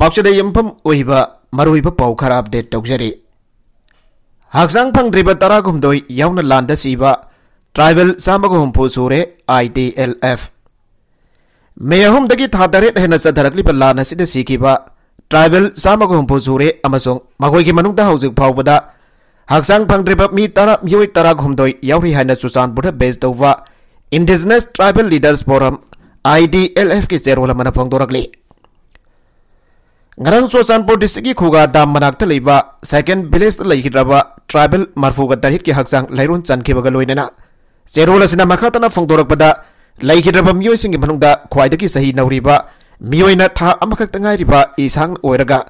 मौजूदा यंपम वही बा मरुवी बा पाव खराब दे टोकजरी हक्जांग पंग द्रिबा तरा घूम दोई याऊन लांडा सीबा ट्राइबल सामग्री हम पोसूरे आईडीएलएफ मैं यहूम दकी थादरे रहना सदरकली पर लाना सिद्ध सीखी बा ट्राइबल सामग्री हम पोसूरे अमाजोंग मगोई की मनुक्ता हाउसिंग पाव बदा हक्जांग पंग द्रिबा मी तरा म्योई तरा घूम दोई याऊ ngran so sanpo district ki khuga dam manak ta leiba second village ta lei hidraba tribal marfu ga tarhit ki haksang lairun chan ke baga loinena zerol asina makha ta na phongdorak pada lei hidraba mioi sing ki manung da khwai da ki sahi nauriba mioi na tha amakak ta ngai riba isang oiraga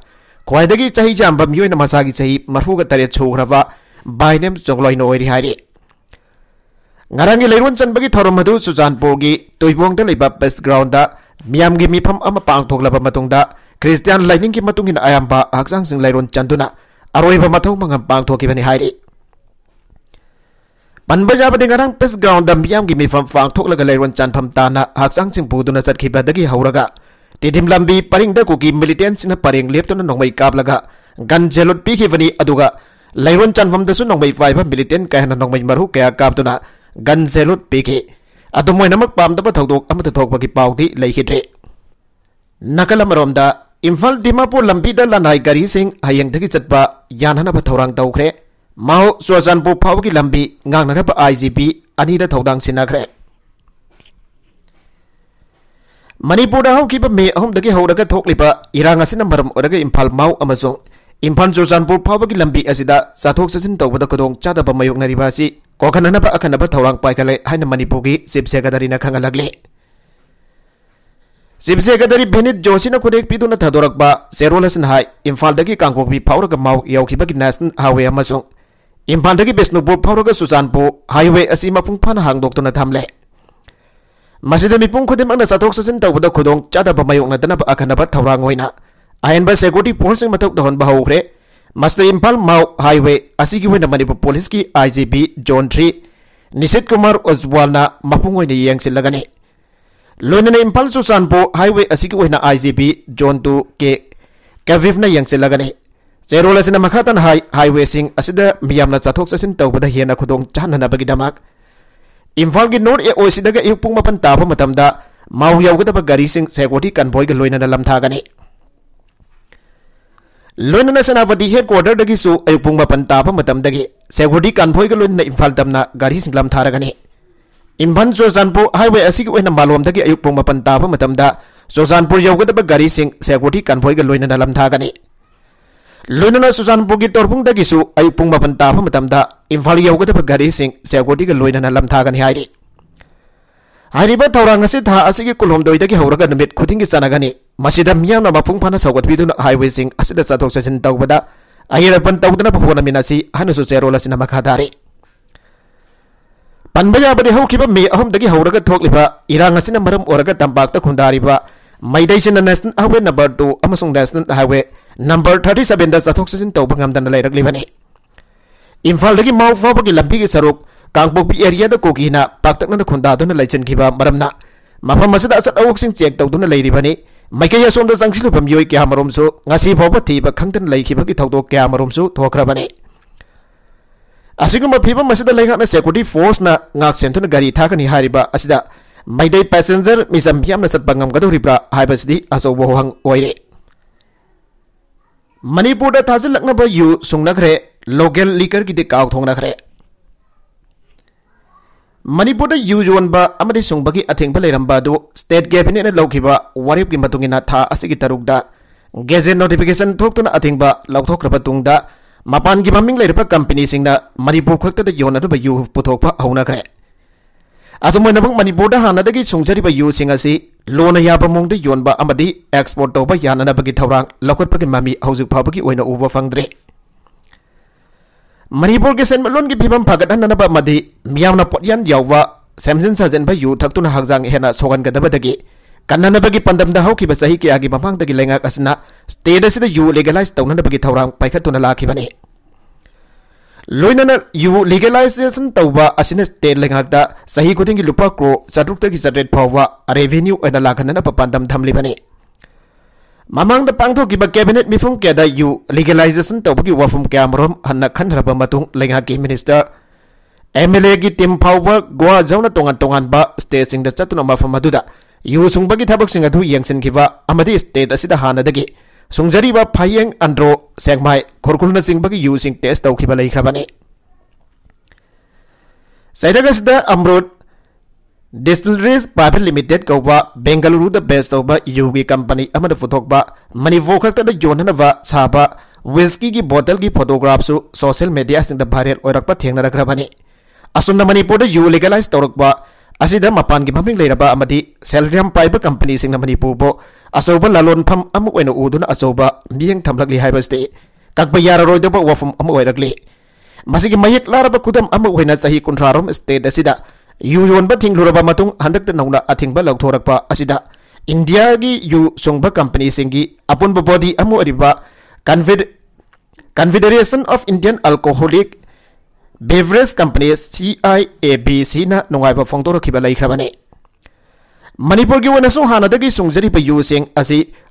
khwai da ki chahi jamba mioi na masa gi chahi marfu ga tare chograba bainem chongloi no oiri hari ngarangi leiron chan bagi thorom madu sujanpur gi toibong da leiba best ground da miyam gi mifam ama pang thoklaba matung da Christian ꯂꯥꯏꯅꯤꯡꯒꯤ ꯃꯇꯨꯡ ꯏꯟꯅ ꯑꯌꯥꯝꯕ ꯍꯛꯆꯥꯡꯁꯤꯡ ꯂꯩꯔꯣꯟ ꯆꯟꯗꯨꯅ ꯑꯔꯣꯏꯕ ꯃꯊꯧ ꯃꯉꯝ ꯄꯥꯡꯊꯣꯛꯈꯤꯕꯅꯤ ꯍꯥꯏꯔꯤ ꯄꯟꯕ ꯌꯥꯕꯗꯤ ꯉꯔꯥꯡ ꯄꯦꯁ ꯒ꯭ꯔꯥꯎꯟꯗ ꯃꯤꯌꯥꯝꯒꯤ ꯃꯤꯐꯝ ꯄꯥꯡꯊꯣꯛꯂꯒ ꯂꯩꯔꯣꯟ ꯆꯟꯐꯝ ꯇꯥꯅ ꯍꯛꯆꯥꯡꯁꯤꯡ ꯄꯨꯗꯨꯅ ꯆꯠꯈꯤꯕꯗꯒꯤ ꯍꯧꯔꯒ ꯇꯤꯗꯤꯝ ꯂꯝꯕꯤ ꯄꯔꯤꯡꯗ ꯀꯨꯀꯤ ꯃꯤꯂꯤꯇꯦꯟꯁꯤꯡꯅ ꯄꯔꯦꯡ ꯂꯦꯞꯇꯨꯅ ꯅꯣꯡꯃꯩ ꯀꯥꯞꯂꯒ ꯒꯟ ꯖꯦꯂꯨꯠ ꯄꯤꯈꯤꯕꯅꯤ ꯑꯗꯨꯒ ꯂꯩꯔꯣꯟ ꯆꯟꯐꯝꯗꯁꯨ ꯅꯣꯡꯃꯩ ꯄꯥꯏꯕ ꯃꯤꯂꯤꯇꯦꯟ ꯀꯌꯥꯅ ꯅꯣꯡꯃꯩ ꯃꯔꯨ ꯀꯌా ꯀꯥꯞꯇꯨꯅ ꯒꯟ ꯖꯦꯂꯨꯠ ꯄꯤꯈꯤ ꯑꯗꯨ ꯃꯣꯏꯅꯃꯛ ꯄꯥꯝꯗꯕ ꯊꯧꯗꯣꯛ ꯑꯃꯠꯇ ꯊꯣꯛꯄꯒꯤ ꯄꯥꯎꯗꯤ ꯂꯩꯈꯤꯗ꯭ꯔꯦ ꯅꯥꯀꯜ ꯑꯃꯔꯣꯝꯗ इम्फाल दिमापुर लंबीदा लनाई गाड़ी सिंह हयेंगदगी चटपा यानहनब थौरांग तौखरे माओ सुरजानपुर फावगी लंबी गांगनरब आईजीपी अनिदा थौदांग सिनाखरे मणिपुर हौकिब मे अहुमदगी हौरगा थोकलिबा इरांग असिना मरम ओरगा इम्फाल माओ अमजोंग इम्फाल सुरजानपुर फावगी लंबी असिदा चाथोक चचिन तौबदा कदोंग चादब मयोगनरिबा असि कोखननब अखनब थौरांग पाइखले हायना मणिपुरगी सिप सेगादारिना खंगलगले ꯈꯪꯍꯜꯂꯛꯂꯤ ꯆꯤꯞ ꯁꯦꯀ꯭ꯔꯦꯇꯔꯤ ꯚꯤꯅꯤꯠ ꯖꯣꯁꯤꯅ ꯈꯨꯗꯦꯛ ꯄꯤꯗꯨꯅ ꯊꯥꯗꯣꯔꯛꯄ ꯆꯦꯔꯣꯜ ꯑꯁꯤꯅ ꯍꯥꯏ ꯏꯝꯐꯥꯜꯗꯒꯤ ꯀꯥꯡꯄꯣꯛꯄꯤ ꯐꯥꯎꯔꯒ ꯃꯥꯎ ꯌꯧꯈꯤꯕꯒꯤ ꯅꯦꯁꯅꯦꯜ ꯍꯥꯏꯋꯦ ꯑꯃꯁꯨꯡ ꯏꯝꯐꯥꯜꯗꯒꯤ ꯕꯤꯁꯅꯨꯄꯨꯔ ꯐꯥꯎꯔꯒ ꯆꯨꯔꯆꯥꯟꯄꯨꯔ ꯍꯥꯏꯋꯦ ꯑꯁꯤ ꯃꯄꯨꯡ ꯐꯥꯅ ꯍꯥꯡꯗꯣꯛꯇꯨꯅ ꯊꯝꯂꯦ ꯃꯁꯤꯗ ꯃꯤꯄꯨꯝ ꯈꯨꯗꯤꯡꯃꯛꯅ ꯆꯠꯊꯣꯛ ꯆꯠꯁꯤꯟ ꯇꯧꯕꯗ ꯈꯨꯗꯣꯡ ꯆꯥꯗꯕ ꯃꯥꯌꯣꯛꯅꯗꯅꯕ ꯑꯈꯟꯅꯕ ꯊꯧꯔꯥꯡ ꯑꯣꯏꯅ ꯑꯍꯦꯟꯕ ꯁꯦꯀ꯭ꯌꯨꯔꯤꯇꯤ ꯐꯣꯔꯁꯁꯤꯡ ꯃꯊꯧ ꯇꯧꯍꯟꯕ ꯍꯧꯈ꯭ꯔꯦ ꯃꯁꯤꯗ ꯏꯝꯐꯥꯜ ꯃꯥꯎ ꯍꯥꯏꯋꯦ ꯑꯁꯤꯒꯤ ꯑꯣꯏꯅ ꯃꯅꯤꯄꯨꯔ ꯄꯨꯂꯤꯁꯀꯤ I G P zone three ꯅꯤꯁꯤꯠ Kumar ꯑꯣꯖꯋꯥꯜꯅ ꯃꯄꯨꯡ ꯑꯣꯏꯅ ꯌꯦꯡꯁꯤꯜꯂꯒꯅꯤ लोनना Imphal सुसानपो highway I G P zone two के कैविफना यंगचलगने चेरोल मखातन हाई हाईवे मियामना चाथोक चासिन तौबद हेन खुदों चाहनबगीदमक इम्फाल की नॉर्थ ए ओसीदग अयुक पुंग मपन ताब मतमदा माउ यौगदब गाड़ी सिंग सेक्योरिटी कन्वॉय के लोनना लमथागने लोनना सेनापति हेडक्वार्टर दगी सु अयुक पुंग मपन ताब मतमदगी सेक्योरिटी कन्वॉय के लोनना इम्फाल तमना गाड़ी सिंग लमथारगने ꯃꯇꯝꯗꯒꯤ ꯁꯦꯀ꯭ꯌꯨꯔꯤꯇꯤ ꯀꯟꯚꯣꯏꯒ ꯂꯣꯏꯅꯅ ꯏꯝꯐꯥꯜ ꯇꯝꯅ ꯒꯥꯔꯤꯁꯤꯡ ꯂꯝꯊꯥꯔꯒꯅꯤ ꯏꯝꯐꯥꯜ ꯆꯨꯔꯆꯥꯟꯄꯨꯔ ꯍꯥꯏꯋꯦ ꯑꯁꯤꯒꯤ ꯑꯣꯏꯅ ꯃꯥꯂꯣꯝꯗꯒꯤ ꯑꯌꯨꯛ ꯄꯨꯡ ꯃꯥꯄꯟ ꯇꯥꯕ ꯃꯇꯝꯗ ꯆꯨꯔꯆꯥꯟꯄꯨꯔ ꯌꯧꯒꯗꯕ ꯒꯥꯔꯤꯁꯤꯡ ꯁꯦꯀ꯭ꯌꯨꯔꯤꯇꯤ ꯀꯟꯚꯣꯏꯒ ꯂꯣꯏꯅꯅ ꯂꯝꯊꯥꯒꯅꯤ ꯂꯣꯏꯅꯅ ꯆꯨꯔꯆꯥꯟꯄꯨꯔꯒꯤ ꯇꯣꯔꯐꯨꯡꯗꯒꯤꯁꯨ ꯑꯌꯨꯛ ꯄꯨꯡ ꯃꯥꯄꯟ ꯇꯥꯕ ꯃꯇꯝꯗ ꯏꯝꯐꯥꯜ ꯌꯧꯒꯗꯕ ꯒꯥꯔꯤꯁꯤꯡ ꯁꯦꯀ꯭ꯌꯨꯔꯤꯇꯤꯒ ꯂꯣꯏꯅꯅ ꯂꯝꯊꯥꯒꯅꯤ ꯍꯥꯏꯔꯤ ꯍꯥꯏꯔꯤꯕ ꯊꯧꯔꯥꯡ ꯑꯁꯤ ꯊꯥ ꯑꯁꯤꯒꯤ ꯀꯨꯟꯍꯨꯝꯗꯣꯏꯗꯒꯤ ꯍꯧꯔꯒ ꯅꯨꯃꯤꯠ ꯈꯨꯗꯤꯡꯒꯤ ꯆꯠꯅꯒꯅꯤ ꯃꯁꯤꯗ ꯃꯤꯌꯥꯝꯅ ꯃꯄꯨꯡ ꯐꯥꯅ ꯁꯧꯒꯠꯄꯤꯗꯨꯅ ꯍꯥꯏꯋꯦꯁꯤꯡ ꯑꯁꯤꯗ ꯆꯠꯊꯣꯛ ꯆꯠꯁꯤꯟ ꯇꯧꯕꯗ ꯑꯍꯦꯟ ꯑꯄꯟ ꯇꯧꯗꯅꯕ ꯍꯣꯠꯅꯃꯤꯟꯅꯁꯤ ꯍꯥꯏꯅꯁꯨ ꯆꯦꯔꯣꯜ ꯑꯁꯤꯅ ꯃꯈꯥ ꯇꯥꯔꯤ ꯄꯟꯕ ꯌꯥꯕꯗꯤ ꯍꯧꯈꯤꯕ ꯃꯦ ꯑꯍꯨꯝꯗꯒꯤ ꯍꯧꯔꯒ ꯊꯣꯛꯂꯤꯕ ꯏꯔꯥꯡ ꯑꯁꯤꯅ ꯃꯔꯝ ꯑꯣꯏꯔꯒ ꯇꯝꯄꯥꯛꯇ ꯈꯨꯟꯗꯥꯔꯤꯕ ꯃꯩꯗꯩꯁꯤꯡꯅ ꯅꯦꯁꯅꯦꯜ ꯍꯥꯏꯋꯦ ꯅꯝꯕꯔ ꯇꯨ ꯑꯃꯁꯨꯡ ꯅꯦꯁꯅꯦꯜ ꯍꯥꯏꯋꯦ ꯅꯝꯕꯔ ꯊꯥꯔꯇꯤ ꯁꯕꯦꯟꯗ ꯆꯠꯊꯣꯛ ꯆꯠꯁꯤꯟ ꯇꯧꯕ ꯉꯝꯗꯅ ꯂꯩꯔꯛꯂꯤꯕꯅꯤ ꯏꯝꯐꯥꯜꯗꯒꯤ ꯃꯥꯎ ꯐꯥꯎꯕꯒꯤ ꯂꯝꯕꯤꯒꯤ ꯁꯔꯨꯛ ꯀꯥꯡꯄꯣꯛꯄꯤ ꯑꯦꯔꯤꯌꯥꯗ ꯀꯨꯀꯤꯅ ꯄꯥꯛꯇꯛꯅꯅ ꯈꯨꯟꯗꯥꯗꯨꯅ ꯂꯩꯆꯤꯟꯈꯤꯕ ꯃꯔꯝꯅ ꯃꯐꯝ ꯑꯁꯤꯗ ꯑꯆꯠ ꯑꯋꯣꯛꯁꯤꯡ ꯆꯦꯛ ꯇꯧꯗꯨꯅ ꯂꯩꯔꯤꯕꯅꯤ ꯃꯥꯏꯀꯩ ꯑꯁꯣꯝꯗ ꯆꯪꯁꯤꯜꯂꯨꯕ ꯃꯤꯑꯣꯏ ꯀꯌꯥ ꯃꯔꯨꯝꯁꯨ ꯉꯁꯤ ꯐꯥꯎꯕ ꯊꯤꯕ ꯈꯪꯗꯅ ꯂꯩꯈꯤꯕꯒꯤ ꯊꯧꯗꯣꯛ ꯀꯌꯥ ꯃꯔꯨꯝꯁꯨ ꯊꯣꯛꯈ꯭ꯔꯕꯅꯤ ꯑꯁꯤꯒꯨꯝꯕ ꯐꯤꯕꯝ ꯑꯁꯤꯗ ꯂꯩꯉꯥꯛꯅ ꯁꯦꯀ꯭ꯌꯨꯔꯤꯇꯤ ꯐꯣꯔꯁꯅ ꯉꯥꯛ ꯁꯦꯟꯗꯨꯅ ꯒꯥꯔꯤ ꯊꯥꯒꯅꯤ ꯍꯥꯏꯔꯤꯕ ꯑꯁꯤꯗ ꯃꯩꯇꯩ ꯄꯦꯁꯦꯟꯖꯔ ꯃꯤꯆꯝ ꯌꯥꯝꯅ ꯆꯠꯄ ꯉꯝꯒꯗꯧꯔꯤꯕ꯭ꯔꯥ ꯍꯥꯏꯕꯁꯤꯗꯤ ꯑꯆꯧꯕ ꯋꯥꯍꯪ ꯑꯣꯏꯔꯦ ꯃꯅꯤꯄꯨꯔꯗ ꯊꯥꯖꯤꯜꯂꯛꯅꯕ ꯌꯨ ꯁꯨꯡꯅꯈ꯭ꯔꯦ ꯂꯣꯀꯦꯜ ꯂꯤꯀꯔꯒꯤꯗꯤ ꯀꯥꯎꯊꯣꯛꯅꯈ꯭ꯔꯦ ꯃꯅꯤꯄꯨꯔꯗ ꯌꯨ ꯌꯣꯟꯕ ꯑꯃꯗꯤ ꯁꯨꯡꯕꯒꯤ ꯑꯊꯤꯡꯕ ꯂꯩꯔꯝꯕ ꯑꯗꯨ ꯁ꯭ꯇꯦꯠ ꯀꯦꯕꯤꯅꯦꯠꯅ ꯂꯧꯈꯤꯕ ꯋꯥꯔꯦꯞꯀꯤ ꯃꯇꯨꯡꯏꯟꯅ ꯊꯥ ꯑꯁꯤꯒꯤ ꯇꯔꯨꯛꯇ ꯒꯦꯖꯦꯠ ꯅꯣꯇꯤꯐꯤꯀꯦꯁꯟ ꯊꯣꯛꯇꯨꯅ ꯑꯊꯤꯡꯕ ꯂꯧꯊꯣꯛꯈ꯭ꯔꯕ ꯇꯨꯡꯗ ꯃꯄꯥꯟꯒꯤ ꯃꯃꯤꯡ ꯂꯩꯔꯕ ꯀꯝꯄꯅꯤꯁꯤꯡꯅ ꯃꯅꯤꯄꯨꯔ ꯈꯛꯇꯗ ꯌꯣꯟꯅꯔꯤꯕ ꯌꯨ ꯄꯨꯊꯣꯛꯄ ꯍꯧꯅꯈ꯭ꯔꯦ ꯑꯗꯨꯝ ꯑꯣꯏꯅꯃꯛ ꯃꯅꯤꯄꯨꯔꯗ ꯍꯥꯟꯅꯗꯒꯤ ꯁꯨꯡꯖꯔꯤꯕ ꯌꯨꯁꯤꯡ ꯑꯁꯤ ꯂꯣꯟꯅ ꯌꯥꯕ ꯃꯑꯣꯡꯗ ꯌꯣꯟꯕ ꯑꯃꯗꯤ ꯑꯦꯛꯁꯄꯣꯔꯠ ꯇꯧꯕ ꯌꯥꯅꯅꯕꯒꯤ ꯊꯧꯔꯥꯡ ꯂꯧꯈꯠꯄꯒꯤ ꯃꯃꯤ ꯍꯧꯖꯤꯛ ꯐꯥꯎꯕꯒꯤ ꯑꯣꯏꯅ ꯎꯕ ꯐꯪꯗ꯭ꯔꯤ ꯃꯅꯤꯄꯨꯔꯒꯤ ꯁꯦꯟꯃꯤꯠꯂꯣꯟꯒꯤ ꯐꯤꯕꯝ ꯐꯒꯠꯍꯟꯅꯕ ꯑꯃꯗꯤ ꯃꯤꯌꯥꯝꯅ ꯄꯣꯠꯌꯥꯟ ꯌꯥꯎꯕ ꯁꯦꯝꯖꯤꯟ ꯁꯥꯖꯤꯟꯕ ꯌꯨ ꯊꯛꯇꯨꯅ ꯍꯛꯆꯥꯡ ꯍꯦꯟꯅ ꯁꯣꯛꯍꯟꯒꯗꯕꯗꯒꯤ ꯀꯟꯅꯅꯕꯒꯤ ꯄꯥꯟꯗꯝꯗ ꯍꯧꯈꯤꯕ ꯆꯍꯤ ꯀꯌꯥꯒꯤ ꯃꯃꯥꯡꯗꯒꯤ ꯂꯩꯉꯥꯛ ꯑꯁꯤꯅ ꯁ꯭ꯇꯦꯠ ꯑꯁꯤꯗ ꯌꯨ ꯂꯤꯒꯦꯂꯥꯏꯖ ꯇꯧꯅꯅꯕꯒꯤ ꯊꯧꯔꯥꯡ ꯄꯥꯏꯈꯠꯇꯨꯅ ꯂꯥꯛꯈꯤꯕꯅꯤ ꯂꯣꯏꯅꯅ ꯌꯨ ꯂꯤꯒꯦꯂꯥꯏꯖꯦꯁꯟ ꯇꯧꯕ ꯑꯁꯤꯅ ꯁ꯭ꯇꯦꯠ ꯂꯩꯉꯥꯛꯇ ꯆꯍꯤ ꯈꯨꯗꯤꯡꯒꯤ ꯂꯨꯄꯥ ꯀ꯭ꯔꯣ ꯆꯥꯇ꯭ꯔꯨꯛꯇꯒꯤ ꯆꯥꯇ꯭ꯔꯦꯠ ꯐꯥꯎꯕ ꯔꯦꯚꯦꯅ꯭ꯌꯨ ꯑꯣꯏꯅ ꯂꯥꯛꯍꯟꯅꯅꯕ ꯄꯥꯟꯗꯝ ꯊꯝꯂꯤꯕꯅꯤ ꯃꯃꯥꯡꯗ ꯄꯥꯡꯊꯣꯛꯈꯤꯕ ꯀꯦꯕꯤꯅꯦꯠ ꯃꯤꯐꯝ ꯀꯌꯥꯗ ꯌꯨ ꯂꯤꯒꯦꯂꯥꯏꯖꯦꯁꯟ ꯇꯧꯕꯒꯤ ꯋꯥꯐꯝ ꯀꯌꯥꯃꯔꯣꯝ ꯍꯟꯅ ꯈꯟꯈ꯭ꯔꯕ ꯃꯇꯨꯡ ꯂꯩꯉꯥꯛꯀꯤ ꯃꯤꯅꯤꯁꯇꯔ ꯑꯦꯝ ꯑꯦꯜ ꯑꯦꯒꯤ ꯇꯤꯝ ꯐꯥꯎꯕ ꯒꯣꯋꯥ ꯌꯥꯎꯅ ꯇꯣꯉꯥꯟ ꯇꯣꯉꯥꯟꯕ ꯁ꯭ꯇꯦꯠꯁꯤꯡꯗ ꯆꯠꯇꯨꯅ ꯃꯐꯝ ꯑꯗꯨꯗ ꯌꯨ ꯁꯨꯡꯕꯒꯤ ꯊꯕꯛꯁꯤꯡ ꯑꯗꯨ ꯌꯦꯡꯁꯤꯟꯈꯤꯕ ꯑꯃꯗꯤ ꯁ꯭ꯇꯦꯠ ꯑꯁꯤꯗ ꯍꯥꯟꯅꯗꯒꯤ सूंजरीब फाइंग अंड्रो सेंगमाई खोरकुल चिंब यू टेस्ट लेख्रबने सैरगस अमृत डिस्टिलरीज प्राइवेट लिमिटेड कौब बेंगलुरु बेस तौब यू की कंपनी पुथोब मणिपुर खत योनब साब विस्की की बोतल की photograph social media viral asida mapan gi phamling leiraba amadi salariam paiba company sing namani pubo. Asoba lalon pam amu weno uduna asoba miyeng thamlakli haiba ste. Kakba yara roi doba wafum amu oirakli masigi mayek laraba kudam amu oina sahi kunrarom state asida yu yonba thingluraba matung handakta nauna athingba lauthorakpa asida. India gi yu songba company sing gi apunba body amu ariba Confederation of Indian Alcoholic beverage company C I A B C नुब फोंदोरखिब लेख्रबने मणिपुर की हानदगी सूंजरीब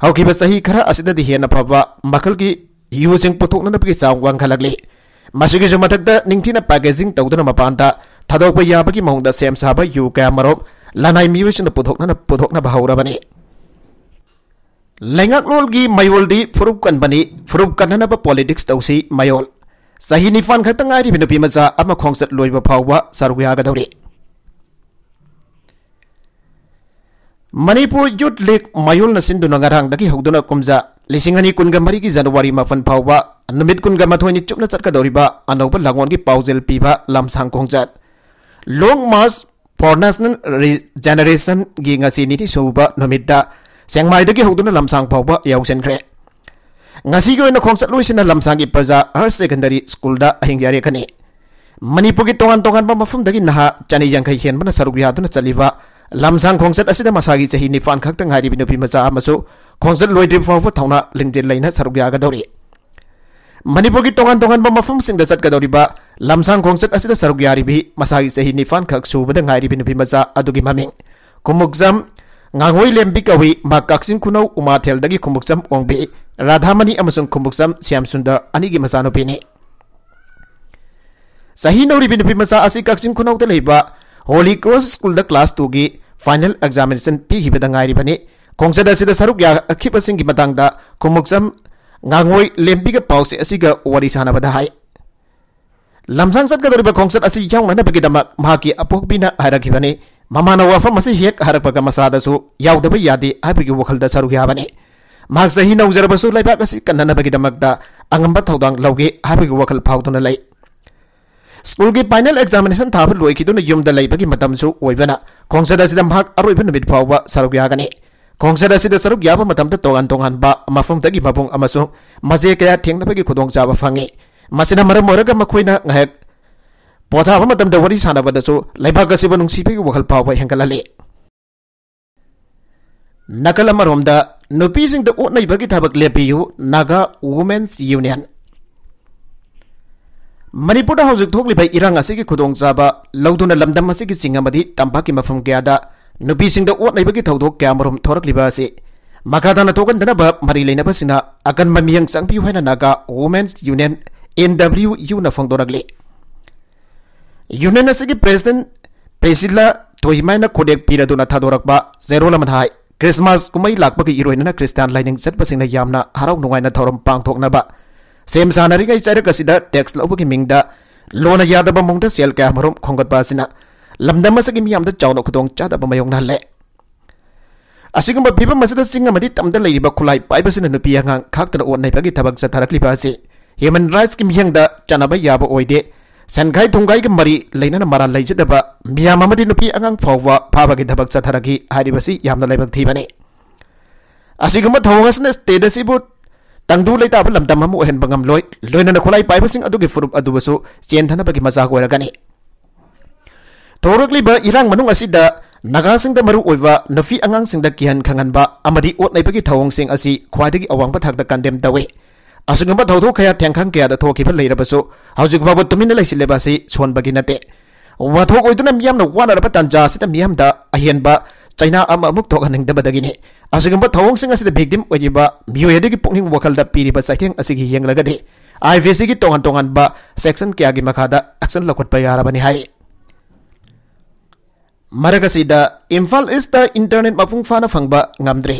हौखिब सही खरा हेन फब मखल की यूसिंग पुथोकनबगी चाव वांखलगली मसिगिजु मथकद निंगथिना पैकेजिंग तौदन मपानदा थदोक याबगी मौंद सेम साब यू क्या मरोब लनाई मियुसिन पुथोकना पुथोकना हौरबने लेंगाकलोल मयोलदी फुरुप कनबनी फुरुप कननब पॉलिटिक्स तौसी मयोल सही निफान खत नुपी मचा खोचत लोब फाव सरुक यागदौरी मणिपुर यूथ लीग मयूल सिंधुना होदुना कुमजा लिसिंग अनी कुनग मरी की जनवरी मफन फाव नुमित कुनग मथोनी चुपना चटकदौरीबा अनौब लागोन की पाउजेल पीब लमसांग खोंगजत long march for national regeneration की ni suba numidda sengmai होदुना लमसांग फाव याउसेनख्रे ngasi ko na khongchat luisina lamsangi praja har secondary school da ahing yare khani manipur ki tongan tongan ba mafum dagi naha chani yang khai hen bana saruk ya duna chaliba lamsang khongchat asida masagi chahi ni fan khak tang hari binu macha amasu khongchat loi dip faw thawna lingjin laina saruk ya ga dori manipur ki tongan tongan ba mafum sing da chat ga dori ba lamsang khongchat asida saruk yari bi masagi chahi ni fan khak su bada ngai binu macha adugi maming kumukjam ngangoi lembi kawi ma kaksin kunau uma thel dagi kumukjam ongbi Radhamani खुमुक्सम Shyam सुंदर अनिगी मचानुपीनी सही नौरीबी नुपी मचा असी कक्सिंग खुनौद लेबा holy cross school class two की final examination पीखिबद ngairibani khongchada sida saruk ya akhibasing gi matangda khumuksam ngangoi lempiga pause asiga wari sanabada hai lamsang sat kadoriba khongsat asi yaungna na bagi damak mahaki apokbina harakibani mamana wafam yaudaba yadi habigi wakhalda saruk yabani mak sahi naujarabsu laibak asi kannanabagidamagda angamba thodang lauge habigi wakal phawduna lay school की final examination थाब लोईखिदुना युमदा लेबगी मतमसु ओइबना खोंगसदा सिदा महक अरोइब नुमित फावबा सरुक यागनी खोंगसदा सिदा सरुक याबा मतमदा तोगान तोगान बा मफमदगी मबुंग अमसु मज़े कया चाबा फंगी मरम मोरगा Pota apa madam dawari sana pada so lebah gasi bunung sipi wakal bakal pawa yang kala le. Nakal amar omda nupi sing da utnai bagi tabak lebi naga women's union. Manipur da tuk thok lebay irang asi ki kudong zaba lauduna lamdam asi ki singa madi tampa ki mafam geada nupi sing da utnai bagi thau thok kya amarum thorak lebay asi. Maka dana thokan dana bab mari lena basina akan mamiyang sang piuhana naga women's union NWU na fong dorak le. Union असिगी president Priscilla तोइमाइना खोडेक पीरदुना थादोरकबा जेरोलमन हाई Christmas कुमई लापकी इरोइनना Christian लाइनिंग चटपसिंगना यामना हराउ नुगाइना थौरम पांगथोकनबा सेम सानरिंगै चैरकसिदा टैक्स लौबगी मिंगदा लोना यादबा मुंगदा सेल क्या मरुम मियामदा चाउनो खुदोंग चादबा मयोंगना ले असिगुम्बा फिबम मसदा सिंगमदि तमदा लेरिबा खुलाई पाइबसिना नुपि अंगांग खाक्तना ओननाइबगी थबक चथारकलिबा असि ह्यूमन की मियंगदा चनाबा याबा sangai tunggai ke mari lainana mara biar mama di nupi angang phawwa phaba gi dhabak chatharagi haribasi yamna mau thibani. Asigama thawasna status ibu tangdu lagi tapi lamdam mau hen bangam loi kulai khulai sing adu ke furup adu besu chen thana bagi gi maja ko ragani thorakli irang manung asida naga sing da maru uiva nafi angang sing da kian kangan ba amadi ot nai bagi thawong sing asih khwadigi awang petak thak da kandem dawe हौजिक फाव तुमिन लेसिलेबासी सोनबगी नते वाथोक ओइदुना मियामना वानरब तंजा सिदा मियामदा अहेनबा China अमुक थोहनिंगदबदगिनी असिगुंब थवोंगसिंग असिद victim ओइबा मियोयदगी पुकनिंग वखलदा पीरिबा साइथेंग असिगी येंगलगदि IVC की तोंगन तोंगन बा section क्या की मखादा action लखोटपा यारबनी हाई मरगसीदा इम्फाल ईस्ट इंटरनेट मपुंग फाना फंगबा ngamdre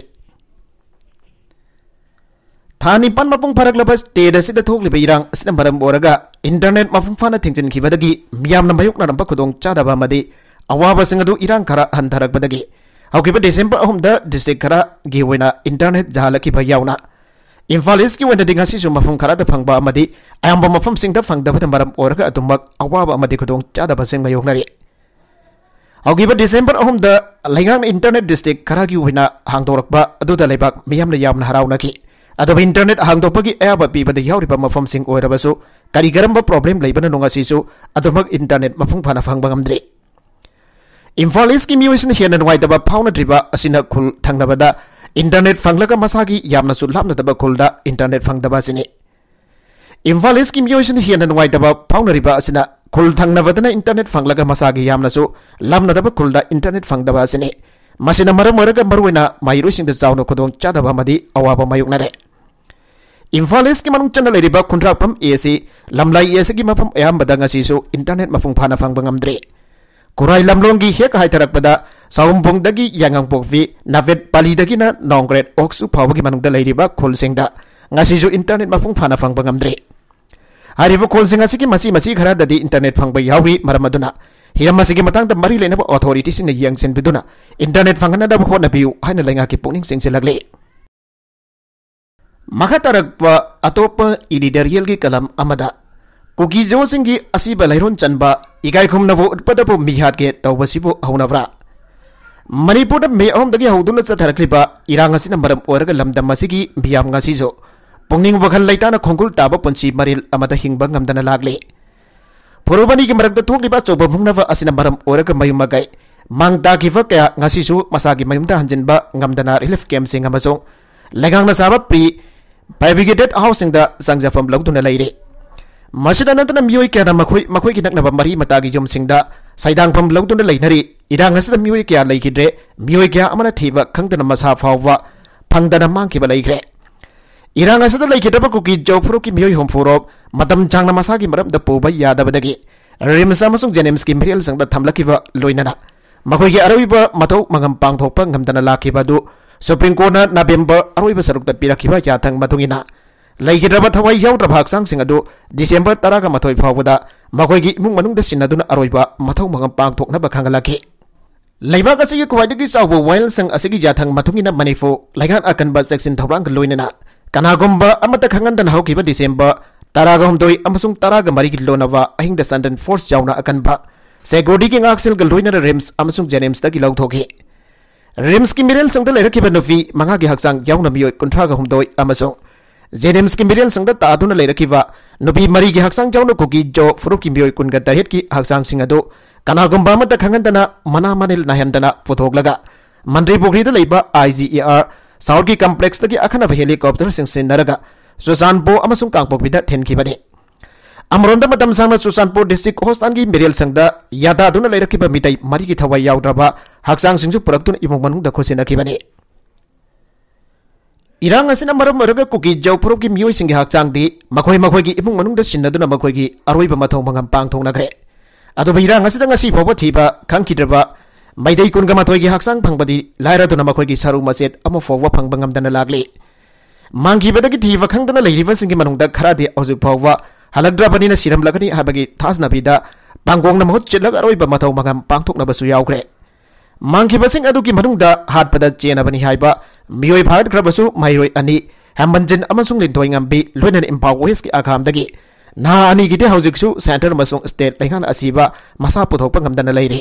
Tani pan mapung parak lepas teda sida tuk lebih irang sida barem boraga internet mapung fana tingsin kiba dagi miam nam bayuk naram pakudong cada bama di awa basing adu irang kara hantarak badagi au kiba desember ahum da desde kara giwena internet jahala kiba yauna infal iski wenda dinga sisu mapung kara da pang bama di ayam bama fum sing da fang da badam barem boraga adum bak awa bama di kudong cada basing bayuk nari au kiba desember ahum da lengang internet desde kara giwena hang torak ba adu da lebak miam le yam naharau naki ꯑꯗꯨꯕꯨ internet ꯍꯥꯡꯗꯣꯛꯄꯒꯤ ꯑꯌꯥꯕ ꯄꯤꯕꯗ ꯌꯥꯎꯔꯤꯕ ꯃꯐꯝꯁꯤꯡ ꯑꯣꯏꯔꯕꯁꯨ ꯀꯔꯤ ꯀꯔꯝꯕ problem ꯂꯩꯕꯅꯅꯣ ꯉꯁꯤꯁꯨ ꯑꯗꯨꯃꯛ ꯏꯟꯇꯔꯅꯦꯠ ꯃꯄꯨꯡ ꯐꯥꯅ ꯐꯪꯕ ꯉꯝꯗ꯭ꯔꯤ ꯏꯝꯐꯥꯜ ꯏꯁꯀꯤ ꯃꯤꯑꯣꯏꯁꯤꯡꯅ ꯍꯦꯟꯅ ꯅꯨꯡꯉꯥꯏꯇꯕ ꯐꯥꯎꯅꯗ꯭ꯔꯤꯕ ꯑꯁꯤꯅ ꯈꯨꯜ ꯊꯪꯅꯕꯗ इंटरनेट फंगलग मसागी यामनसु लापनदबा खुलदा इंटरनेट फंगदबा सिनी इम्फाल ईस्ट की हेन नुवाइदबा फाउनरिबा असिना खुल थंगनबदना इंटरनेट फंगलग मसागी यामनसु लापनदबा खुलदा इंटरनेट फंगदबा सिनी मसिना मरम मरग मरुइना माइरुसिंग चाउन खुदों चादबा मदी अवाबा मायुकनरे Invalis ki manung channel ri ba kunra pam ese lamlai ese ki mapam ayam badanga si so internet mapung phana phang bangam dre. Kurai lamlong gi he hai tarak saum bong dagi yangang pok vi navet pali dagi na nongret oksu pawa ki manung dalai ri ba kol da ngasi so internet mapung phana phang bangam dre. Hari bu kol seng ki masih masih khara internet phang bai yawi maramaduna. Hiram masih ki matang tam mari lena authority sin na yang sen biduna. Internet phang hana da bu pona biu hai na lenga ki pungning seng selag lek. lenaba authority sing yang sen biduna internet phangana da bho na biu haina lenga ki pungning sing selagle maka tarakpa atopa editorial gi kalam amada kuki jo singi asiba lairon chanba igai khumnabu utpadabu mihat ke tawbasibu haunabra ꯃꯅꯤꯄꯨꯔꯗ ꯃꯦ ꯑꯍꯨꯝꯗꯒꯤ ꯍꯧꯗꯨꯅ ꯆꯠꯊꯔꯛꯂꯤꯕ ꯏꯔꯥꯡ ꯑꯁꯤꯅ ꯃꯔꯝ ꯑꯣꯏꯔꯒ ꯂꯝꯗꯝ ꯑꯁꯤꯒꯤ ꯃꯤꯌꯥꯝ ꯉꯁꯤꯁꯨ ꯄꯨꯛꯅꯤꯡ ꯋꯥꯈꯜ ꯂꯩꯇꯥꯅ ꯈꯣꯡꯒꯨꯜ ꯇꯥꯕ ꯄꯨꯟꯁꯤ ꯃꯔꯤꯜ ꯑꯃꯗ ꯍꯤꯡꯕ ꯉꯝꯗꯅ ꯂꯥꯛꯂꯤ ꯐꯨꯔꯨꯕꯅꯤꯒꯤ ꯃꯔꯛꯇ ꯊꯣꯛꯂꯤꯕ ꯑꯆꯧꯕ ꯃꯨꯛꯅꯕ ꯑꯁꯤꯅ ꯃꯔꯝ ꯑꯣꯏꯔꯒ ꯃꯌꯨꯝ ꯃꯀꯩ private housing da sangja pham log thuna lai re masida nantana mioi kya da makhoi makhoi ki nakna mari mata gi jom sing da saidang pham log thuna lai nari idang asda mioi kya lai ki re mioi kya amana thiba khangdana masa phawwa phangdana mang ki ba lai re irang asda lai ki da ba ku ki jok phuru ki mioi hom phuro madam changna masa mà maram da po bay ya da ba da gi rims amasung jenems ki mrel sang da thamla ki ba loina da cái gi arawi ba matho mangam pang thok pa ngamdana la ki ba du Supreme Court na November aroiba sarukta pirakiba yathang matungina leigidraba thawai yaudra haksang singa du December taraga mathoi phawada makoi gi mung manung da sinaduna aroiba mathau mangam pang thokna ba khangalaki leibak asigi sa sawbo wail sang asigi matungi matungina manifu laigan akan ba section thawrang Kana gomba amata kangandan hau kiba December. Taraga homdoi amasung taraga mari gi aing desident sandan force jauna akan ba. Security ki ngaksil ga na rims amasung jenems da lautoki. ꯔꯤꯝꯁꯀꯤ ꯃꯤꯔꯦꯜꯁꯤꯡꯗ ꯂꯩꯔꯛꯈꯤꯕ ꯅꯨꯄꯤ ꯃꯉꯥꯒꯤ ꯍꯛꯆꯥꯡ ꯌꯥꯎꯅ ꯃꯤꯑꯣꯏ ꯀꯨꯟꯊ꯭ꯔꯥꯒ ꯍꯨꯝꯗꯣꯏ ꯑꯃꯁꯨꯡ ꯖꯦꯅꯤꯝꯁꯀꯤ ꯃꯤꯔꯦꯜꯁꯤꯡꯗ ꯇꯥꯗꯨꯅ ꯂꯩꯔꯛꯈꯤꯕ ꯅꯨꯄꯤ ꯃꯔꯤꯒꯤ ꯍꯛꯆꯥꯡ ꯌꯥꯎꯅ ꯀꯨꯀꯤ ꯖꯣ ꯐꯨꯔꯨꯞꯀꯤ ꯃꯤꯑꯣꯏ ꯀꯨꯟꯒ ꯇꯔꯦꯠꯀꯤ ꯍꯛꯆꯥꯡꯁꯤꯡ ꯑꯗꯨ ꯀꯅꯥꯒꯨꯝꯕ ꯑꯃꯗ ꯈꯪꯍꯟꯗꯅ ꯃꯅꯥ ꯃꯅꯤꯜ ꯅꯥꯍꯟꯗꯅ ꯄꯨꯊꯣꯛꯂꯒ ꯃꯟꯗ꯭ꯔꯤ ꯄꯨꯈ꯭ꯔꯤꯗ ꯂꯩꯕ ꯑꯥꯏ ꯖꯤ ꯏ ꯑꯥꯔ ꯁꯥꯎꯠꯀꯤ ꯀꯝꯄ꯭ꯂꯦꯛꯁꯇꯒꯤ ꯑꯈꯟꯅꯕ ꯍꯦꯂꯤꯀꯣꯞꯇꯔꯁꯤꯡ ꯁꯤꯖꯤꯟꯅꯔꯒ ꯆꯨꯆꯥꯟꯄꯨ ꯑꯃꯁꯨꯡ ꯀꯥꯡꯄꯣꯛꯄꯤꯗ ꯊꯤꯟꯈꯤꯕꯅꯤ ꯑꯃꯔꯣꯝꯗ ꯃꯇꯝ ꯁꯥꯡꯅ ꯆꯨꯆꯥꯟꯄꯨꯔ ꯗꯤꯁꯇ꯭ꯔꯤꯛ ꯍꯣꯁꯄꯤꯇꯥꯜꯒꯤ ꯃꯤꯔꯦꯜꯁꯤꯡꯗ ꯌꯥꯗꯥꯗꯨꯅ ꯂꯩꯔꯛꯈꯤꯕ ꯃꯤꯇꯩ ꯃꯔꯤꯒꯤ ꯊꯋꯥꯏ ꯌꯥꯎꯗ꯭ꯔꯕ haksaang singsu praktun imong manung da khosina kibani irang asina maram maraga kuki jawpurop ki mioi singi hakchang di makhoi makhoi gi imong manung da sinaduna makhoi gi aroi ba mathong mangam pang thong nagre ado ba irang asida ngasi phoba thiba khang kidraba maidai kun ga mathoi gi haksaang phangbadi laira duna makhoi gi saru maset amo phowa phangbangam dana lagli mangi bada gi thiba khang dana leiriba singi manung da khara de ozu phowa halakdra panina siram lagani habagi thasna bida pangkong na mahot chetlak aroi ba mathong mangam pang thok na basu yaugre ꯃꯥꯡꯈꯤꯕꯁꯤꯡ ꯑꯗꯨꯒꯤ ꯃꯅꯨꯡꯗ ꯍꯥꯠꯄꯗ ꯆꯦꯟꯅꯕꯅꯤ ꯍꯥꯏꯕ ꯃꯤꯑꯣꯏ ꯐꯥꯍꯠꯈ꯭ꯔꯕꯁꯨ ꯃꯍꯩꯔꯣꯏ ꯑꯅꯤ ꯍꯦꯃꯟꯖꯤꯟ ꯑꯃꯁꯨꯡ ꯂꯤꯟꯊꯣꯏ ꯉꯝꯕꯤ ꯂꯣꯏꯅꯅ ꯏꯝꯐꯥꯜ ꯋꯦꯁꯀꯤ ꯑꯈꯥꯝꯗꯒꯤ ꯅꯍꯥ ꯑꯅꯤꯒꯤꯗꯤ ꯍꯧꯖꯤꯛꯁꯨ ꯁꯦꯟꯇꯔ ꯑꯃꯁꯨꯡ ꯁ꯭ꯇꯦꯠ ꯂꯩꯉꯥꯛꯅ ꯑꯁꯤꯕ ꯃꯁꯥ ꯄꯨꯊꯣꯛꯄ ꯉꯝꯗꯅ ꯂꯩꯔꯤ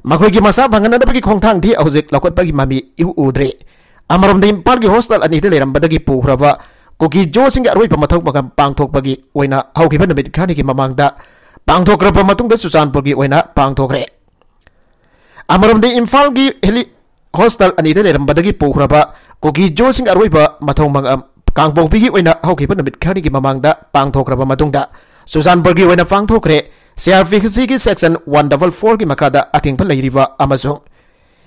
ꯃꯈꯣꯏꯒꯤ ꯃꯁꯥ ꯐꯪꯍꯟꯅꯕꯒꯤ ꯈꯣꯡꯊꯥꯡꯗꯤ ꯍꯧꯖꯤꯛ ꯂꯧꯈꯠꯄꯒꯤ ꯃꯃꯤ ꯏꯎ ꯎꯗ꯭ꯔꯤ ꯑꯃꯔꯣꯝꯗ ꯏꯝꯐꯥꯜꯒꯤ ꯍꯣꯁꯇꯦꯜ ꯑꯅꯤꯗ ꯂꯩꯔꯝꯕꯗꯒꯤ ꯄꯨꯈ꯭ꯔꯕ ꯀꯨꯀꯤ ꯖꯣꯁꯤꯡꯒꯤ ꯑꯔꯣꯏꯕ ꯃꯊꯧ ꯃꯉꯝ ꯄꯥꯡꯊꯣꯛꯄꯒꯤ ꯑꯣꯏꯅ ꯍꯧꯈꯤꯕ ꯅꯨꯃꯤꯠ ꯈꯔꯅꯤꯒꯤ ꯃꯃꯥꯡꯗ ꯄꯥꯡꯊꯣꯛꯈ꯭ꯔꯕ ꯃꯇꯨꯡꯗ ꯆꯨꯆꯥꯟꯄꯨꯔꯒꯤ ꯑꯣꯏꯅ ꯄꯥꯡꯊꯣꯛꯈ꯭ꯔꯦ ꯑꯃꯔꯣꯝꯗ ꯏꯝꯐꯥꯜꯒꯤ ꯍꯦꯂꯤ ꯍꯣꯁꯇꯦꯜ ꯑꯅꯤꯗ ꯂꯩꯔꯝꯕꯗꯒꯤ ꯄꯨꯈ꯭ꯔꯕ ꯀꯨꯀꯤ ꯖꯣꯁꯤꯡ ꯑꯔꯣꯏꯕ ꯃꯊꯧ ꯃꯉꯝ ꯀꯥꯡꯄꯣꯛꯄꯤꯒꯤ ꯑꯣꯏꯅ ꯍꯧꯈꯤꯕ ꯅꯨꯃꯤꯠ ꯈꯔꯒꯤ ꯃꯃꯥꯡꯗ ꯄꯥꯡꯊꯣꯛꯈ꯭ꯔꯕ ꯃꯇꯨꯡꯗ ꯁꯨꯖꯥꯟꯕꯔꯒꯤ ꯑꯣꯏꯅ ꯄꯥꯡꯊꯣꯛꯈ꯭ꯔꯦ ꯁꯤ ꯑꯥꯔ ꯄꯤ ꯁꯤꯒꯤ ꯁꯦꯛꯁꯟ ꯋꯥꯟ ꯗꯕꯜ ꯐꯣꯔꯒꯤ ꯃꯈꯥꯗ ꯑꯊꯤꯡꯕ ꯂꯩꯔꯤꯕ ꯑꯃꯁꯨꯡ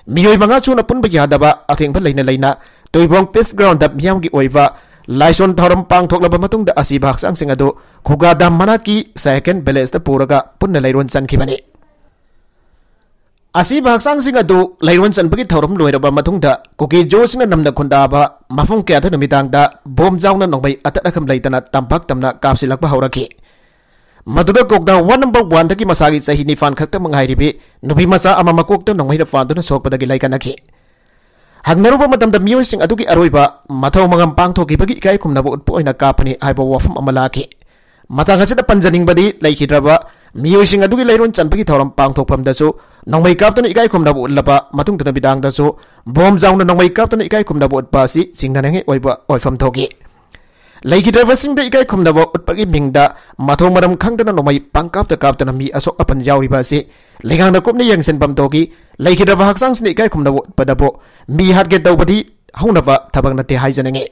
ꯃꯤꯑꯣꯏ ꯃꯉꯥ ꯁꯨꯅ ꯄꯨꯟꯕ ꯌꯥꯗꯕ ꯑꯊꯤꯡꯕ ꯂꯩꯅ ꯂꯩꯅ ꯇꯣꯏꯕꯣꯡ ꯄꯤꯁ ꯒ꯭ꯔꯥꯎꯟꯗ ꯃꯤꯌꯥꯝꯒꯤ ꯑꯣꯏꯕ ꯂꯥꯏꯁꯣꯟ ꯊꯧꯔꯝ ꯄꯥꯡꯊꯣꯛꯂꯕ ꯃꯇꯨꯡꯗ ꯑꯁꯤꯕ ꯍꯛꯆꯥꯡꯁꯤꯡ ꯑꯗꯨ ꯈꯨꯒꯥꯗꯥꯝ ꯃꯅꯥꯛꯀꯤ ꯁꯥꯏꯀꯟ ꯚꯤꯂꯦꯖꯇ ꯄꯨꯔꯒ ꯄꯨꯟꯅ ꯂꯩꯔꯣꯟ ꯆꯟꯈꯤꯕꯅꯤ asi bahak sang sing adu lairon san bagi thorum loi roba mathung da. Kuki jo sing namna khonda mafung kea thana mitang da. Bom jau na nongbai atat kham laitana tampak tamna kap silak ba hauraki kokda one number 1 thaki masagi sahi ni fan khakta mangai ribi. Nubi masa ama makok ta nongai ra fan duna sok padagi laikana ki. Hagnaruba matam da miyo sing adu ki aroiba mathau mangam pang thoki bagi kai khumna bo utpo ina kapani aiba wafam amala ki. Matang panjaning badi ꯃꯤꯑꯣꯏꯁꯤꯡ ꯑꯗꯨꯒꯤ ꯂꯩꯔꯣꯟ ꯆꯟꯕꯒꯤ ꯊꯧꯔꯝ ꯄꯥꯡꯊꯣꯛꯐꯝꯗꯁꯨ ꯅꯣꯡꯃꯩ ꯀꯥꯞꯇꯨꯅ ꯏꯀꯥꯏ ꯈꯨꯝꯅꯕ ꯎꯠꯂꯕ ꯃꯇꯨꯡꯗ ꯅꯨꯃꯤꯗꯥꯡꯗꯁꯨ bomb ꯖꯥꯎꯅ ꯅꯣꯡꯃꯩ ꯀꯥꯞꯇꯨꯅ ꯏꯀꯥꯏ ꯈꯨꯝꯅꯕ ꯎꯠꯄ ꯑꯁꯤ ꯆꯤꯡꯅꯅꯤꯡꯉꯥꯏ ꯑꯣꯏꯕ ꯑꯣꯏꯐꯝ ꯊꯣꯛꯏ ꯂꯩꯈꯤꯗ꯭ꯔꯕꯁꯤꯡꯗ ꯏꯀꯥꯏ ꯈꯨꯝꯅꯕ ꯎꯠꯄꯒꯤ ꯃꯤꯡꯗ ꯃꯊꯣꯡ ꯃꯔꯝ ꯈꯪꯗꯅ ꯅꯣꯡꯃꯩ ꯄꯪꯀꯥꯞꯇ ꯀꯥꯞꯇꯨꯅ ꯃꯤ ꯑꯁꯣꯛ ꯑꯄꯟ ꯌꯥꯎꯔꯤꯕ ꯑꯁꯤ ꯂꯩꯉꯥꯛꯅ ꯀꯨꯞꯅ ꯌꯦꯡꯁꯤꯟꯐꯝ ꯊꯣꯛꯏ ꯂꯩꯈꯤꯗ꯭ꯔꯕ ꯍꯛꯆꯥꯡꯁꯤꯡꯗ ꯏꯀꯥꯏ ꯈꯨꯝꯅꯕ ꯎꯠꯄꯗꯕꯨ ꯃꯤ ꯍꯥꯠꯀꯦ ꯇꯧꯕꯗꯤ ꯍꯧꯅꯕ ꯊꯕꯛ ꯅꯠꯇꯦ ꯍꯥꯏꯖꯅꯤꯡꯉꯤ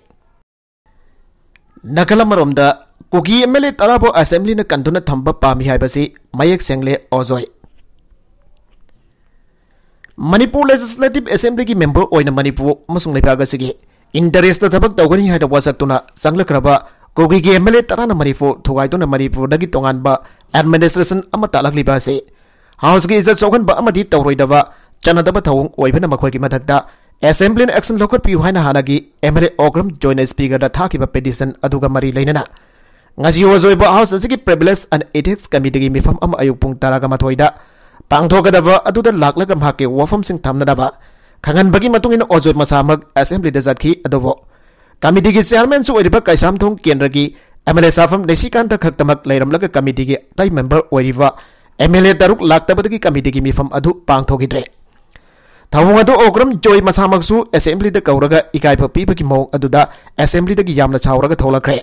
ꯅꯥꯀꯜ ꯑꯃꯔꯣꯝꯗ ꯀꯨꯀꯤ ꯑꯦꯝ ꯑꯦꯜ ꯑꯦ ꯇꯔꯥꯕꯨ ꯑꯦꯁꯦꯝꯕ꯭ꯂꯤꯅ ꯀꯟꯗꯨꯅ ꯊꯝꯕ ꯄꯥꯝꯃꯤ ꯍꯥꯏꯕꯁꯤ ꯃꯌꯦꯛ ꯁꯦꯡꯂꯦ ꯑꯣꯖꯣꯏ ꯃꯅꯤꯄꯨꯔ ꯂꯦꯖꯤꯁꯂꯦꯇꯤꯕ ꯑꯦꯁꯦꯝꯕ꯭ꯂꯤꯒꯤ ꯃꯦꯝꯕꯔ ꯑꯣꯏꯅ ꯃꯅꯤꯄꯨꯔ ꯑꯃꯁꯨꯡ ꯂꯩꯕꯥꯛ ꯑꯁꯤꯒꯤ ꯏꯟꯇꯔꯦꯁꯇ ꯊꯕꯛ ꯇꯧꯒꯅꯤ ꯍꯥꯏꯅ ꯋꯥꯁꯛꯇꯨꯅ ꯆꯪꯂꯛꯈ꯭ꯔꯕ ꯀꯣꯒꯤꯒꯤ ꯑꯦꯝ ꯑꯦꯜ ꯑꯦ ꯇꯔꯥꯅ ꯃꯅꯤꯄꯨꯔ ꯊꯨꯒꯥꯏꯗꯨꯅ ꯃꯅꯤꯄꯨꯔꯗꯒꯤ ꯇꯣꯉꯥꯟꯕ ꯑꯦꯗꯃꯤꯅꯤꯁꯇ꯭ꯔꯦꯁꯟ ꯑꯃ ꯇꯥꯛꯂꯛꯂꯤꯕ ꯑꯁꯤ ꯍꯥꯎꯁꯀꯤ ꯏꯖꯠ ꯆꯥꯎꯍꯟꯕ ꯑꯃꯗꯤ ꯇꯧꯔꯣꯏꯗꯕ ꯆꯠꯅꯗꯕ ꯊꯧꯑꯣꯡ ꯑꯣꯏꯕꯅ ꯃꯈꯣꯏꯒꯤ ꯃꯊꯛꯇ ꯑꯦꯁꯦꯝꯕ꯭ꯂꯤꯅ ꯑꯦꯛꯁꯟ ꯂꯧꯈꯠꯄꯤꯌꯨ ꯍꯥꯏꯅ ꯍꯥꯟꯅꯒꯤ M L A Okram Joy ꯁ꯭ꯄꯤꯀꯔꯗ ꯊꯥꯈꯤꯕ ꯄꯦꯇꯤꯁꯟ ꯑꯗꯨꯒ ꯃꯔꯤ ꯂꯩꯅꯅ ngasi wo zoi bo house asigi privilege and ethics committee mi fam am ayuk pung tara ga mathoi da pangtho ga dawa adu da lak laga ma ke wafam sing tham na dawa khangan bagi matung in ozor masamak assembly da jat khi adobo committee gi chairman su oriba kaisam thong kendra gi MLA safam nesikanta khaktamak lairam laga committee gi tai member oriba MLA daruk lak tabadagi committee gi mi fam adu pangtho gi dre ꯊꯧꯑꯣꯡ ꯑꯗꯨ ꯑꯣꯒ꯭ꯔꯝ ꯖꯣꯏ ꯃꯁꯥꯃꯛꯁꯨ ꯑꯦꯁꯦꯝꯕ꯭ꯂꯤꯗ ꯀꯧꯔꯒ ꯏꯀꯥꯏꯕ ꯄꯤꯕꯒꯤ ꯃꯑꯣꯡ ꯑꯗꯨꯗ ꯑꯦꯁꯦꯝꯕ꯭ꯂꯤꯗꯒꯤ ꯌꯥꯝꯅ ꯁꯥꯎꯔꯒ ꯊꯣꯛꯂꯛꯈ꯭ꯔꯦ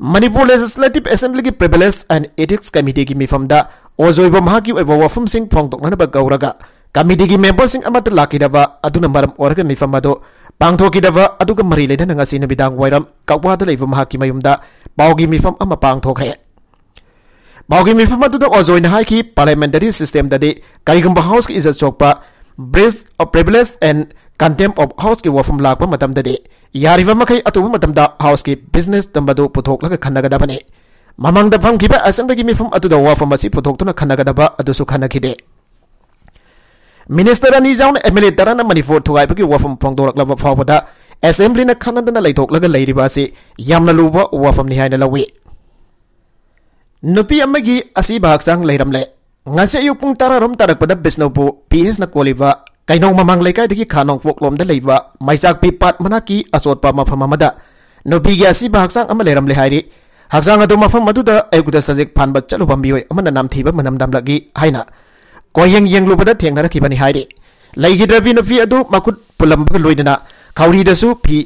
Manipur Legislative Assembly ki Privilege and Ethics Committee ki mifamda ojoi bom hakiu ewa wafum sing phong tokna ba gauraga committee ki member sing amat lakida ba adu number orga mifamba do bangtho ki da ba adu ga mari leda nanga sina bidang wairam kapwa da leba mahaki mayumda baogi mifam ama bangtho khaya baogi mifam adu da ojoi na haiki parliamentary system da de kai gam ba house ki izat chokpa bridge of privilege and contempt of ꯍꯥꯎꯁꯀꯤ ꯋꯥꯐꯝ ꯂꯥꯛꯄ ꯃꯇꯝꯗꯗꯤ ꯌꯥꯔꯤꯕ ꯃꯈꯩ ꯑꯇꯣꯞꯄ ꯃꯇꯝꯗ ꯍꯥꯎꯁꯀꯤ business ꯇꯝꯕꯗꯨ ꯄꯨꯊꯣꯛꯂꯒ ꯈꯟꯅꯒꯗꯕꯅꯤ ꯃꯃꯥꯡꯗ ꯐꯝꯈꯤꯕ ꯑꯦꯁꯦꯝꯕ꯭ꯂꯤꯒꯤ ꯃꯤꯐꯝ ꯑꯗꯨꯗ ꯋꯥꯐꯝ ꯑꯁꯤ ꯄꯨꯊꯣꯛꯇꯨꯅ ꯈꯟꯅꯒꯗꯕ ꯑꯗꯨꯁꯨ ꯈꯟꯅꯈꯤꯗꯦ ꯃꯤꯅꯤꯁꯇꯔ ꯑꯅꯤ ꯌꯥꯎꯅ ꯑꯦꯝ ꯑꯦꯜ ꯑꯦ ꯇꯔꯥꯅ ꯃꯅꯤꯄꯨꯔ ꯊꯨꯒꯥꯏꯕꯒꯤ ꯋꯥꯐꯝ ꯐꯣꯡꯗꯣꯔꯛꯂꯕ ꯐꯥꯎꯕꯗ ꯑꯦꯁꯦꯝꯕ꯭ꯂꯤꯅ ꯈꯟꯅꯗꯅ ꯂꯩꯊꯣꯛꯂꯒ ꯂꯩꯔꯤꯕ ꯑꯁꯤ ꯌꯥꯝꯅ ꯂꯨꯕ ꯋꯥꯐꯝꯅꯤ ꯍꯥꯏꯅ ꯂꯧꯏ ꯅꯨꯄꯤ ꯑꯃꯒꯤ ꯑꯁꯤꯕ ꯍꯛꯆꯥꯡ ꯂꯩꯔꯝꯂꯦ ꯉꯁꯤ ꯑꯌꯨꯛ ꯄꯨꯡ ꯇꯔꯥꯔꯣꯝ ꯇꯥꯔꯛꯄꯗ ꯕꯤꯁꯅꯨꯄꯨꯔ ꯄꯤ ꯑꯦꯁꯅ ꯀꯣꯜꯂꯤꯕ kainong mamang lekai dagi khanong wok lom da leiwa maizak pi pat manaki asot pa ma phama mada no bi ya si bhak sang ama leram le hairi hak sang adu mafam adu da aiguda sajek phan ba chalu bam bi oi amana nam thiba manam dam lagi haina ko yang yang lu bada theng na rakhi bani hairi laigi da vi no vi adu makut pulam ba loidana khauri da su phi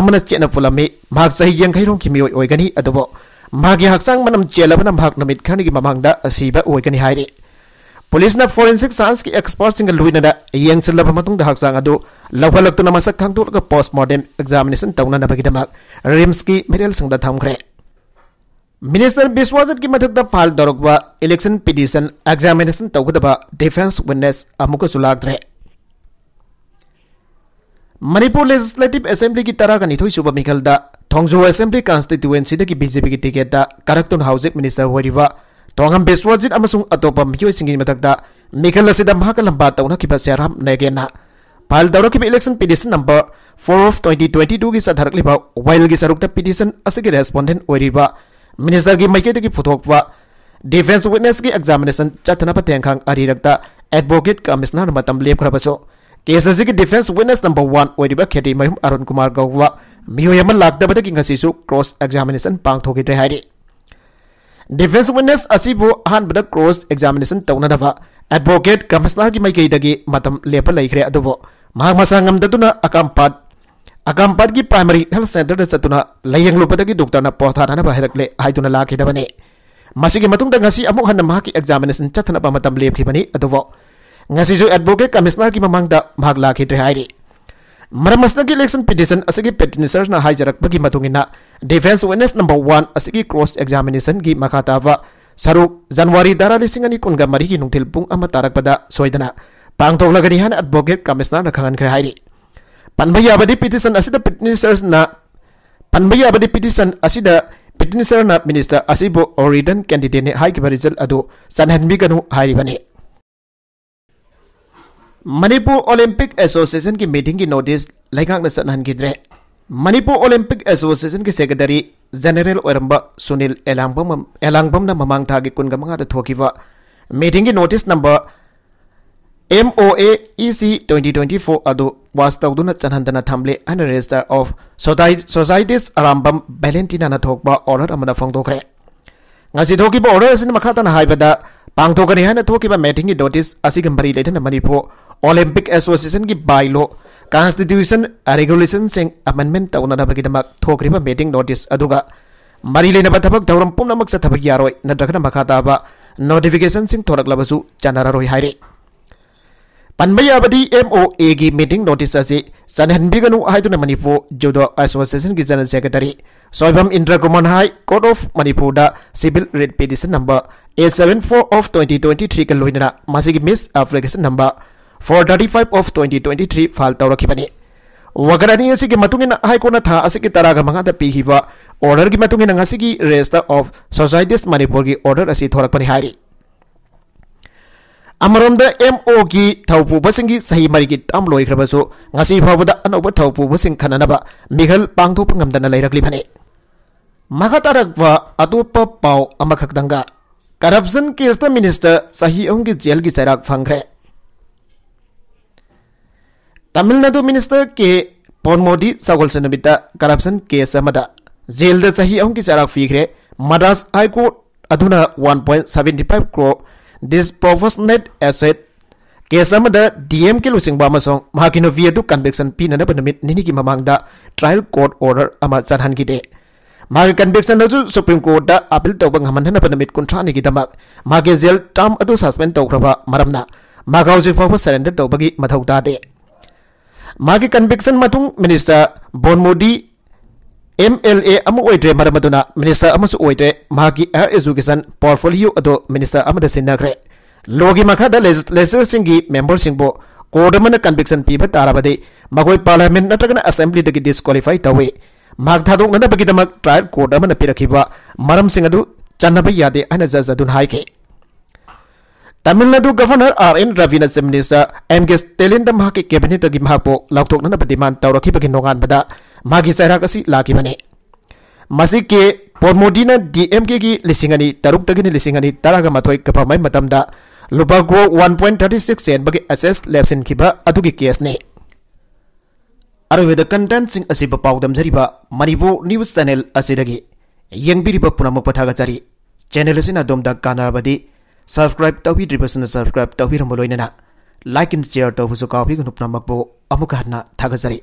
amana chena pulami mak sahi yang khairong kimi oi oi gani adu bo magi hak sang manam chelabana bhak namit khani gi mamang da asiba oi gani hairi police ने forensic science के expert लुनाद हाजल मसक खादों post mortem examination तौनादम RIMS की मेरल थम्रे मिनिस्टर विश्वजीत की मधक् फ़ाइल दौरब इलेक्शन पीटिशन एग्जामिनेशन तौद डिफेंस विटनेस लाद्रे मनपुर लेजिस्लेटिव असेंबली की तरह निथ सूब मिखल थोंजो असेंबली कंस्टिटुएंसी की बीजेपी की टिकेट करक्टून हाउसिंग मिनिस्टर होरीबा ꯇꯣꯉꯝ ꯕꯤꯁ꯭ꯋꯥꯖꯤꯠ ꯑꯃꯁꯨꯡ ꯑꯇꯣꯞꯄ ꯃꯤꯑꯣꯏꯁꯤꯡꯒꯤ ꯃꯊꯛꯇ ꯃꯤꯈꯜ ꯑꯁꯤꯗ ꯃꯍꯥꯛꯀ ꯂꯝꯕꯥ ꯇꯧꯅꯈꯤꯕ ꯁꯦꯔꯥꯝ ꯅꯦꯒꯦꯟꯅ ꯐꯥꯏꯜ ꯇꯧꯔꯛꯈꯤꯕ election petition number four of twenty twenty ꯇꯨꯒꯤ ꯆꯠꯊꯔꯛꯂꯤꯕ ꯋꯥꯏꯜꯒꯤ ꯁꯔꯨꯛꯇ ꯄꯤꯇꯤꯁꯟ ꯑꯁꯤꯒꯤ ꯔꯦꯁꯄꯣꯟꯗꯦꯟ ꯑꯣꯏꯔꯤꯕ ꯃꯤꯅꯤꯁꯇꯔꯒꯤ ꯃꯥꯏꯀꯩꯗꯒꯤ ꯄꯨꯊꯣꯛꯄ ꯗꯤꯐꯦꯟꯁ ꯋꯤꯠꯅꯦꯁꯀꯤ ꯑꯦꯛꯖꯥꯃꯤꯅꯦꯁꯟ ꯆꯠꯊꯅꯕ ꯇꯦꯡꯈꯥꯡ ꯑꯔꯤꯔꯛꯇ ꯑꯦꯗꯚꯣꯀꯦꯠ ꯀꯃꯤꯁꯅꯔ ꯃꯇꯝ ꯂꯦꯞꯈ꯭ꯔꯕꯁꯨ केस अगर डिफेंस विटनेस नंबर वन होब खेरी मयूम अरुण कुमार गौब मियो लादबदी क्रॉस एग्जामेसन पाथोद्रे ꯗꯤꯐꯦꯟꯁ ꯋꯤꯠꯅꯦꯁ ꯑꯁꯤꯕꯨ ꯑꯍꯥꯟꯕꯗ ꯀ꯭ꯔꯣꯁ ꯑꯦꯛꯖꯥꯃꯤꯅꯦꯁꯟ ꯇꯧꯅꯅꯕ ꯑꯦꯗꯚꯣꯀꯦꯠ ꯀꯃꯤꯁꯅꯔꯒꯤ ꯃꯥꯏꯀꯩꯗꯒꯤ ꯃꯇꯝ ꯂꯦꯞꯄ ꯂꯩꯈ꯭ꯔꯦ ꯑꯗꯨꯕꯨ ꯃꯍꯥꯛ ꯃꯁꯥ ꯉꯝꯗꯗꯨꯅ ꯑꯀꯥꯝꯄꯥꯠ ꯑꯀꯥꯝꯄꯥꯠꯀꯤ ꯄ꯭ꯔꯥꯏꯃꯥꯔꯤ ꯍꯦꯜꯊ ꯁꯦꯟꯇꯔꯗ ꯆꯠꯇꯨꯅ ꯂꯥꯏꯌꯦꯡꯂꯨꯕꯗꯒꯤ ꯗꯣꯛꯇꯔꯅ ꯄꯣꯊꯥꯅꯅꯕ ꯍꯥꯏꯔꯛꯂꯦ ꯍꯥꯏꯗꯨꯅ ꯂꯥꯛꯈꯤꯗꯕꯅꯤ ꯃꯁꯤꯒꯤ ꯃꯇꯨꯡꯗ ꯉꯁꯤ ꯑꯃꯨꯛ ꯍꯟꯅ ꯃꯍꯥꯛꯀꯤ ꯑꯦꯛꯖꯥꯃꯤꯅꯦꯁꯟ ꯆꯠꯊꯅꯕ ꯃꯇꯝ ꯂꯦꯞꯈꯤꯕꯅꯤ ꯑꯗꯨꯕꯨ ꯉꯁꯤꯁꯨ ꯑꯦꯗꯚꯣꯀꯦꯠ ꯀꯃꯤꯁꯅꯔꯒꯤ ꯃꯃꯥꯡꯗ ꯃꯍꯥꯛ ꯂꯥꯛꯈꯤꯗ꯭ꯔꯦ ꯍꯥꯏꯔꯤ Maramas na election petition asigi petitioners na hijarak bagi matungina defense witness number one asigi cross examination gi makatawa saruk Januari dara lising ani kunga gi nungtil pung ama tarak pada soidana pangtok lagani han advocate commissioner na khangan kaya hari panbaya abadi petition asida petitioners na panbaya abadi petition asida petitioner na minister asibo oridan candidate ne hai kibarizal adu sanhan ganu kanu hairi bane Manipur olympic association की meeting की notice लैकाकद्रे Manipur Olympic association के secretary general Sunil एलांग ममांग था कि कुन मंगाव मीटिंग की notice number M O AC twenty twenty four अद वास्तव चनहदे अन रजिस्टर ऑफ़ सोसाइटीस अराम बैलेंटीना order फोदे order amendment tawna na bagi damak thokri ba meeting notice aduga mari lena ba thabak thawram pumnamak sa thabak yaroi na drakna makha ta ba notification sing thorak labasu chanara roi haire पनबयाबदी MOA की meeting notice असी सनहनबिगनु हाइदुना Manipur judo association की general secretary Soibam Indra Kumar court of Manipur दा civil writ petition number 874 of 2023 ka loinana masigi miss application number 435 of 2023 file tawrakhibani wagarani asigi matungina high court na tha asigi taraga mangada pihiwa order gi matungina ngasigi register of societies manipur gi order asi thorakpani hairi ꯑꯃꯔꯣꯝꯗ M ꯑꯣꯒꯤ ꯊꯧꯄꯨꯕꯁꯤꯡꯒꯤ ꯆꯍꯤ ꯃꯔꯤꯒꯤ ꯇꯥꯝ ꯂꯣꯏꯈ꯭ꯔꯕꯁꯨ ꯉꯁꯤ ꯐꯥꯎꯕꯗ ꯑꯅꯧꯕ ꯊꯧꯄꯨꯕꯁꯤꯡ ꯈꯟꯅꯅꯕ ꯃꯤꯈꯜ ꯄꯥꯡꯊꯣꯛꯄ ꯉꯝꯗꯅ ꯂꯩꯔꯛꯂꯤꯕꯅꯤ. ꯃꯈꯥ ꯇꯥꯔꯛꯄ ꯑꯇꯣꯞꯄ ꯄꯥꯎ ꯑꯃꯈꯛꯇꯪꯒ करप्शन केस मिनिस्टर सही की जेल की सैराक फंग्रे तमिलनाडु मिनिस्टर के पोनमोदी सगोल सनबिता करप्शन केस जेल सही की सैराक फीग्रे मद्रास हाईकोर्ट अधुना 1.75 crore disproportionate asset case DM K लुसिंग नोवी कन्वेक्शन पीनब निनी की ममांगदा ट्रायल कोर्ट ऑर्डर चनहनगीदे मागे कन्वेक्शन सुप्रीम कोर्ट अपील तब नुमित कुंथ्रानिगीदमक मागे जेल टर्म अदु सस्पेंड तौख्रबा मरमना मागा हौजिक फाव सरेंडर तौबगी मथौ तादे मागे conviction minister Ponmudi minister amasu oidre magi air education portfolio ado minister amada sinagre logi makhada legislature singi member singbo कोर्डमन कन्विक्शन पीब तारबदे पार्लियामेंट नत्रगन असेंबली दगी डिस्क्वालीफाई थादोकनबगीदमक ट्रायल कोर्ट पिरखिबा मरम सिंग अदु चन्नब यादे अन जज अदुन हाइके Tamil Nadu governor R N Ravina chief minister M K Stalin हाके कैबिनेट दगी महापो लाउथोकनब डिमांड तौरखिबगी नोगान बदा मागी चैराक असी लाखिबने मसी के पोरमोदीना डीएमके की लिसिंग अनि तरुक तगिनी लिसिंग अनि तरागा मथोय कफामै मतमदा लुपा ग्रो 1.36 सेन बगे एसएस लेप्सिन खिबा अदुगी केस ने अरवेद कंटेंट सिंह असि पाउदम न्यूज़ चैनल असिदगी यंगबिरिबा पुनम पथागा जरी चैनल असिना subscribe subscribe like and share तौबुसु काबिगनु पुनमकबो अमुका हन्ना थागजरी